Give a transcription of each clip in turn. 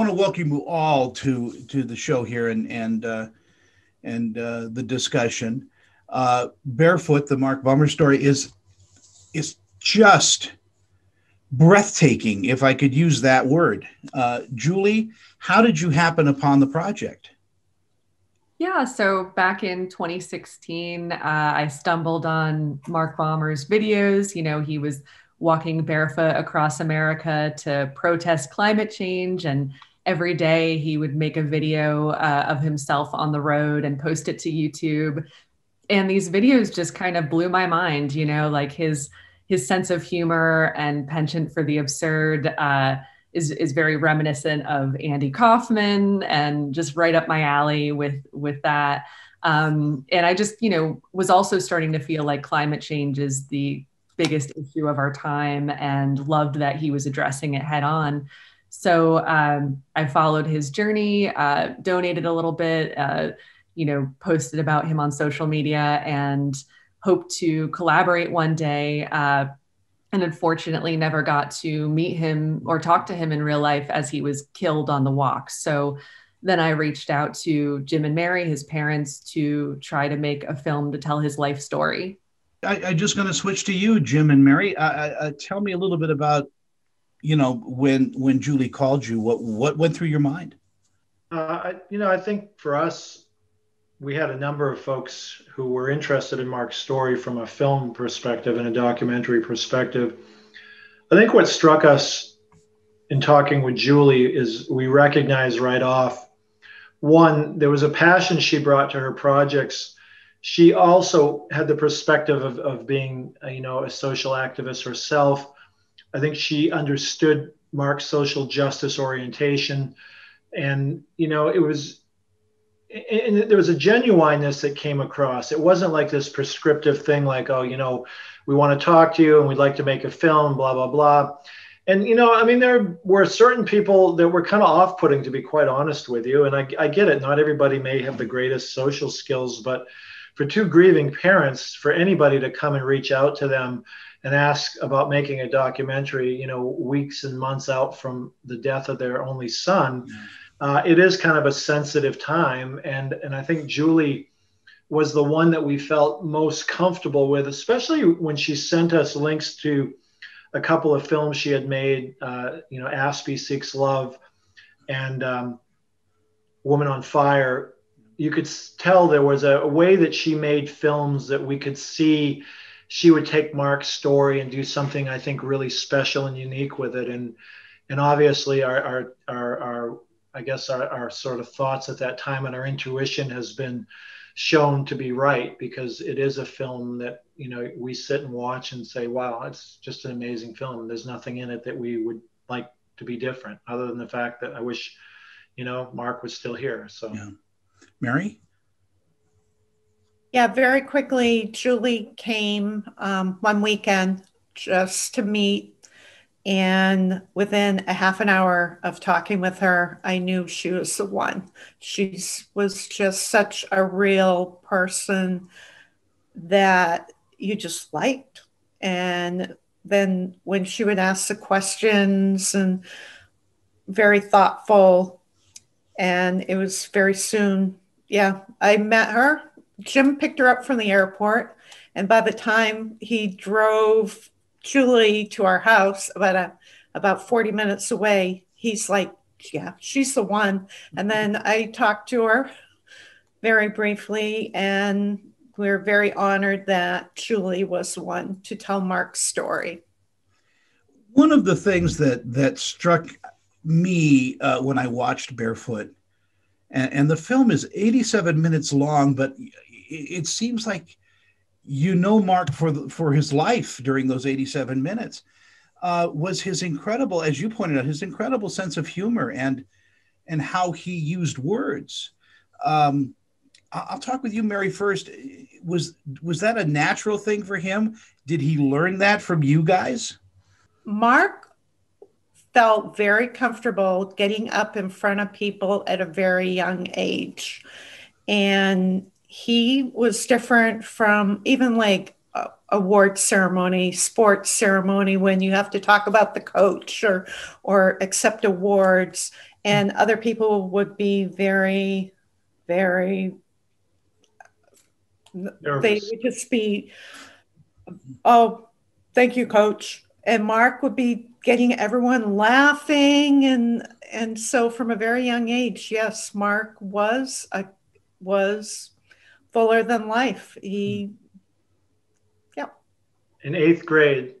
I want to welcome you all to to the show here and and uh, and uh, the discussion. Uh, Barefoot, the Mark Baumer story is is just breathtaking, if I could use that word. Uh, Julie, how did you happen upon the project? Yeah, so back in 2016, uh, I stumbled on Mark Baumer's videos. You know, he was walking barefoot across America to protest climate change. And every day he would make a video uh, of himself on the road and post it to YouTube. And these videos just kind of blew my mind, you know, like his his sense of humor and penchant for the absurd uh, is is very reminiscent of Andy Kaufman and just right up my alley with with that. Um, and I just, you know, was also starting to feel like climate change is the biggest issue of our time and loved that he was addressing it head on. So um, I followed his journey, uh, donated a little bit, uh, you know, posted about him on social media and hoped to collaborate one day. Uh, and unfortunately, never got to meet him or talk to him in real life as he was killed on the walk. So then I reached out to Jim and Mary, his parents, to try to make a film to tell his life story. I, am just going to switch to you, Jim and Mary. Uh, tell me a little bit about, you know, when when Julie called you, what what went through your mind? Uh, you know, I think for us, we had a number of folks who were interested in Mark's story from a film perspective and a documentary perspective. I think what struck us in talking with Julie is we recognized right off one, there was a passion she brought to her projects she also had the perspective of, of being, you know, a social activist herself. I think she understood Mark's social justice orientation, and you know, it was, and there was a genuineness that came across. It wasn't like this prescriptive thing, like, oh, you know, we want to talk to you and we'd like to make a film, blah blah blah. And you know, I mean, there were certain people that were kind of off-putting, to be quite honest with you. And I, I get it. Not everybody may have the greatest social skills, but for two grieving parents, for anybody to come and reach out to them and ask about making a documentary, you know, weeks and months out from the death of their only son, uh, it is kind of a sensitive time. And and I think Julie was the one that we felt most comfortable with, especially when she sent us links to a couple of films she had made, uh, you know, Aspie Seeks Love and um, Woman on Fire you could tell there was a, a, way that she made films that we could see she would take Mark's story and do something I think really special and unique with it. And and obviously our our our, our I guess our, our sort of thoughts at that time and our intuition has been shown to be right because it is a film that you know we sit and watch and say wow it's just an amazing film there's nothing in it that we would like to be different other than the fact that i wish you know mark was still here so yeah. Mary? Yeah, very quickly, Julie came um, one weekend just to meet. And within a half an hour of talking with her, I knew she was the one. She was just such a real person that you just liked. And then when she would ask the questions and very thoughtful, and it was very soon yeah, I met her. Jim picked her up from the airport, and by the time he drove Julie to our house, about a about forty minutes away, he's like, "Yeah, she's the one." And then I talked to her very briefly, and we we're very honored that Julie was the one to tell Mark's story. One of the things that that struck me uh, when I watched Barefoot and, and the film is 87 minutes long, but it seems like you know Mark for the, for his life during those 87 minutes uh, was his incredible, as you pointed out, his incredible sense of humor and and how he used words. Um, I'll talk with you, Mary. First, was was that a natural thing for him? Did he learn that from you guys? Mark felt very comfortable getting up in front of people at a very young age. And he was different from even like award ceremony, sports ceremony when you have to talk about the coach or or accept awards and other people would be very, very. Nervous. They would just be, oh, thank you, coach. And Mark would be getting everyone laughing, and and so from a very young age, yes, Mark was a was fuller than life. He, yeah. In eighth grade,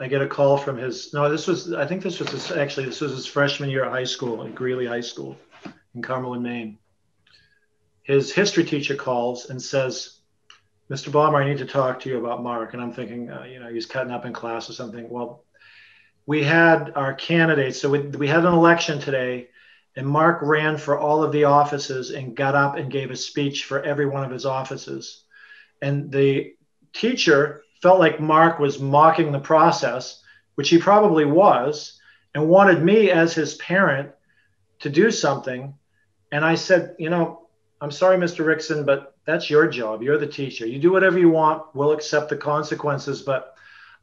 I get a call from his. No, this was. I think this was his, actually this was his freshman year at high school at Greely High School in Cumberland, Maine. His history teacher calls and says, "Mr. Baumer, I need to talk to you about Mark." And I'm thinking, uh, you know, he's cutting up in class or something. Well, we had our candidates. So we, we had an election today, and Mark ran for all of the offices and got up and gave a speech for every one of his offices. And the teacher felt like Mark was mocking the process, which he probably was, and wanted me as his parent to do something. And I said, you know, I'm sorry, Mr. Rickson, but that's your job. You're the teacher. You do whatever you want. We'll accept the consequences, but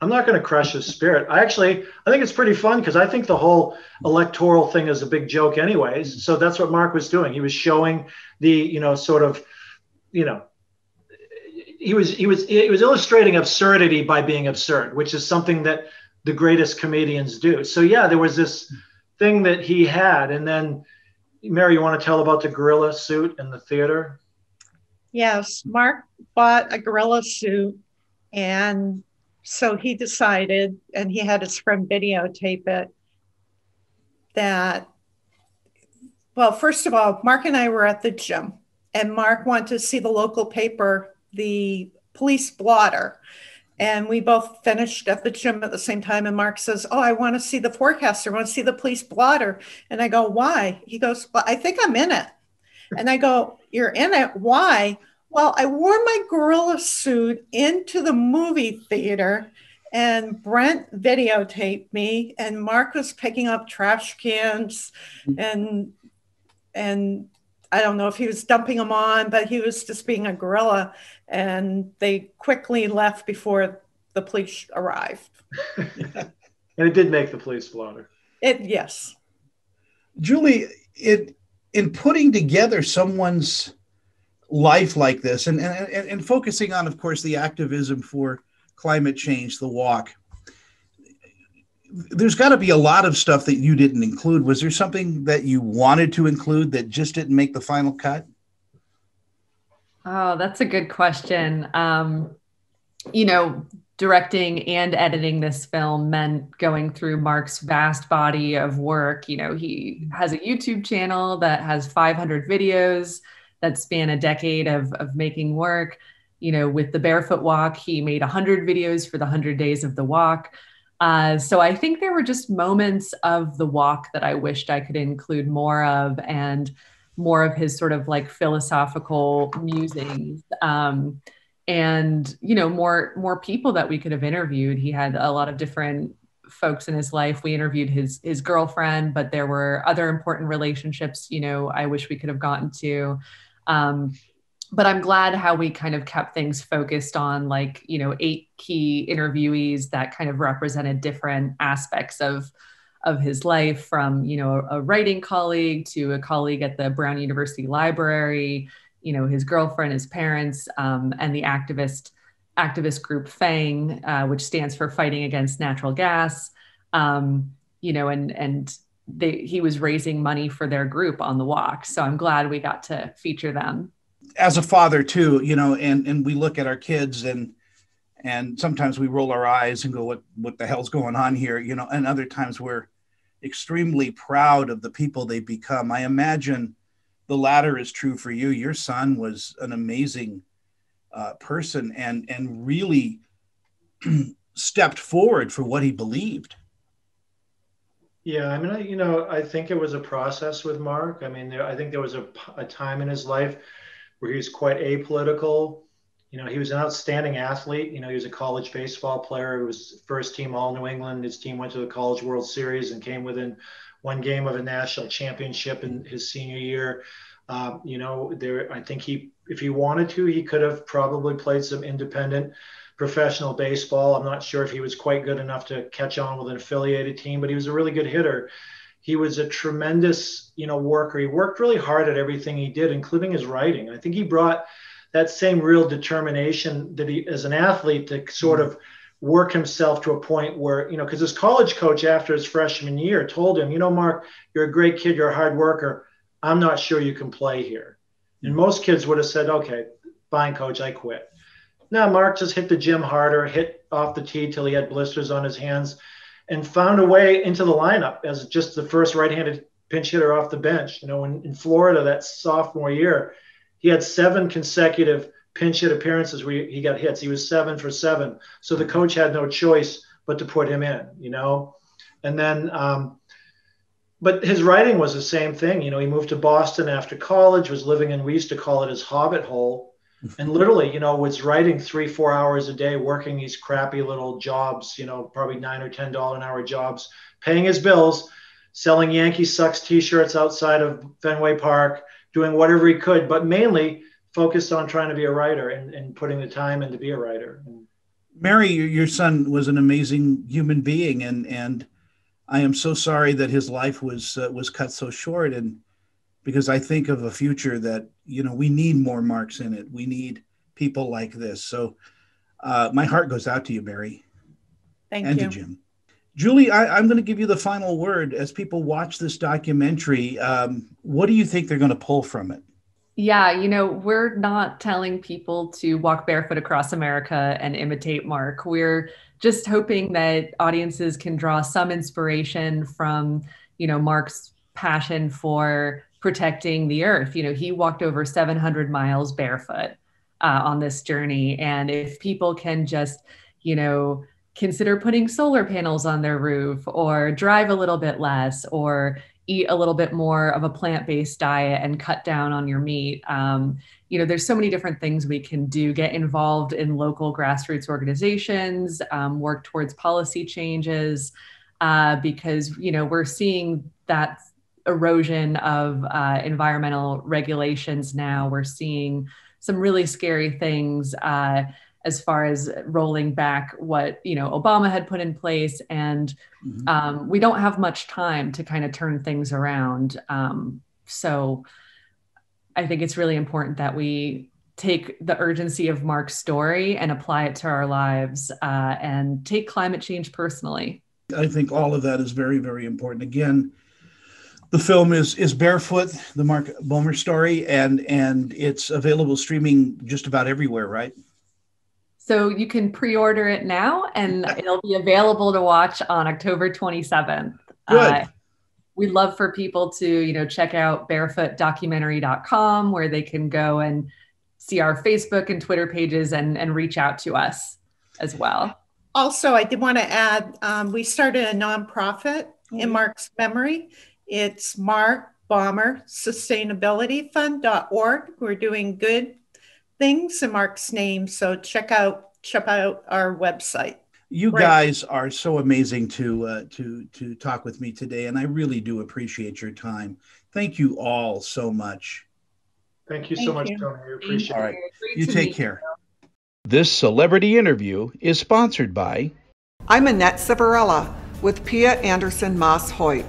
I'm not going to crush his spirit. I actually, I think it's pretty fun because I think the whole electoral thing is a big joke, anyways. So that's what Mark was doing. He was showing the, you know, sort of, you know, he was he was he was illustrating absurdity by being absurd, which is something that the greatest comedians do. So yeah, there was this thing that he had, and then Mary, you want to tell about the gorilla suit in the theater? Yes, Mark bought a gorilla suit and so he decided, and he had his friend videotape it, that, well, first of all, Mark and I were at the gym, and Mark wanted to see the local paper, the police blotter. And we both finished at the gym at the same time. And Mark says, Oh, I want to see the forecaster. I want to see the police blotter. And I go, Why? He goes, Well, I think I'm in it. And I go, You're in it. Why? Well, I wore my gorilla suit into the movie theater and Brent videotaped me and Mark was picking up trash cans mm-hmm. and and I don't know if he was dumping them on, but he was just being a gorilla and they quickly left before the police arrived. and it did make the police blotter. It yes. Julie, it in putting together someone's life like this and, and, and, focusing on, of course, the activism for climate change, the walk, there's got to be a lot of stuff that you didn't include. Was there something that you wanted to include that just didn't make the final cut? Oh, that's a good question. Um, you know, directing and editing this film meant going through Mark's vast body of work. You know, he has a YouTube channel that has 500 videos that span a decade of, of making work. You know, with the barefoot walk, he made 100 videos for the 100 days of the walk. Uh, so I think there were just moments of the walk that I wished I could include more of and more of his sort of like philosophical musings. Um, and you know more more people that we could have interviewed he had a lot of different folks in his life we interviewed his his girlfriend but there were other important relationships you know i wish we could have gotten to um, but I'm glad how we kind of kept things focused on like, you know, eight key interviewees that kind of represented different aspects of of his life from, you know, a, writing colleague to a colleague at the Brown University Library, you know, his girlfriend, his parents, um, and the activist activist group FANG, uh, which stands for Fighting Against Natural Gas. Um, you know, and and they, he was raising money for their group on the walk. So I'm glad we got to feature them. As a father too, you know, and and we look at our kids and and sometimes we roll our eyes and go, "What what the hell's going on here?" You know, and other times we're extremely proud of the people they become. I imagine the latter is true for you. Your son was an amazing uh, person and and really stepped forward for what he believed. Yeah, I mean, I, you know, I think it was a process with Mark. I mean, there, I think there was a, a time in his life where he was quite apolitical. You know, he was an outstanding athlete. You know, he was a college baseball player. He was first team All New England. His team went to the College World Series and came within one game of a national championship in his senior year. Um, you know, there, I think he, if he wanted to, he could have probably played some independent professional baseball. I'm not sure if he was quite good enough to catch on with an affiliated team, but he was a really good hitter. He was a tremendous, you know, worker. He worked really hard at everything he did, including his writing. I think he brought that same real determination that he, as an athlete, to sort of work himself to a point where, you know, because his college coach after his freshman year told him, you know, Mark, you're a great kid, you're a hard worker. I'm not sure you can play here. And most kids would have said, okay, fine, coach, I quit. Now, Mark just hit the gym harder, hit off the tee till he had blisters on his hands, and found a way into the lineup as just the first right handed pinch hitter off the bench. You know, in, in Florida that sophomore year, he had seven consecutive pinch hit appearances where he got hits. He was seven for seven. So the coach had no choice but to put him in, you know. And then, um, but his writing was the same thing. You know, he moved to Boston after college, was living in, we used to call it his hobbit hole and literally, you know, was writing three, four hours a day, working these crappy little jobs, you know, probably nine or ten dollar an hour jobs, paying his bills, selling Yankee sucks T-shirts outside of Fenway Park, doing whatever he could, but mainly focused on trying to be a writer and, and putting the time in to be a writer. Mary, your son was an amazing human being, and and I am so sorry that his life was uh, was cut so short. And because I think of a future that you know we need more marks in it. We need people like this. So uh, my heart goes out to you, Mary. Thank and you. And to Jim. Julie, I, am going to give you the final word as people watch this documentary. Um, what do you think they're going to pull from it? Yeah, you know, we're not telling people to walk barefoot across America and imitate Mark. We're just hoping that audiences can draw some inspiration from, you know, Mark's passion for protecting the earth. You know, he walked over 700 miles barefoot uh, on this journey. And if people can just, you know, consider putting solar panels on their roof or drive a little bit less or eat a little bit more of a plant-based diet and cut down on your meat um, you know there's so many different things we can do get involved in local grassroots organizations um, work towards policy changes uh, because you know we're seeing that erosion of uh, environmental regulations now. We're seeing some really scary things uh, as far as rolling back what you know Obama had put in place, and mm-hmm. um, we don't have much time to kind of turn things around. Um, so I think it's really important that we take the urgency of Mark's story and apply it to our lives uh, and take climate change personally. I think all of that is very, very important. Again, the film is is Barefoot, the Mark Baumer story, and and it's available streaming just about everywhere, right? So you can pre-order it now, and it'll be available to watch on October 27th. Good. Uh, we'd love for people to you know check out barefootdocumentary.com where they can go and see our Facebook and Twitter pages and and reach out to us as well. Also, I did want to add, um, we started a nonprofit mm-hmm. in Mark's memory it's Mark Baumer Sustainability Fund.org. We're doing good things in Mark's name. So check out check out our website. You right. guys are so amazing to uh, to to talk with me today, and I really do appreciate your time. Thank you all so much. Thank you so much, you. Tony. I appreciate it. All right, you take care. You. This celebrity interview is sponsored by. I'm Annette Savarella with Pia Anderson Moss Hoyt.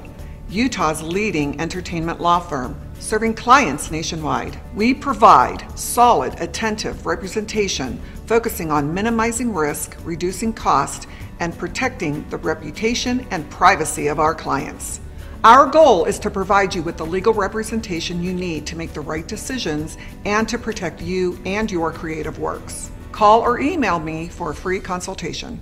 Utah's leading entertainment law firm, serving clients nationwide. We provide solid, attentive representation focusing on minimizing risk, reducing cost, and protecting the reputation and privacy of our clients. Our goal is to provide you with the legal representation you need to make the right decisions and to protect you and your creative works. Call or email me for a free consultation.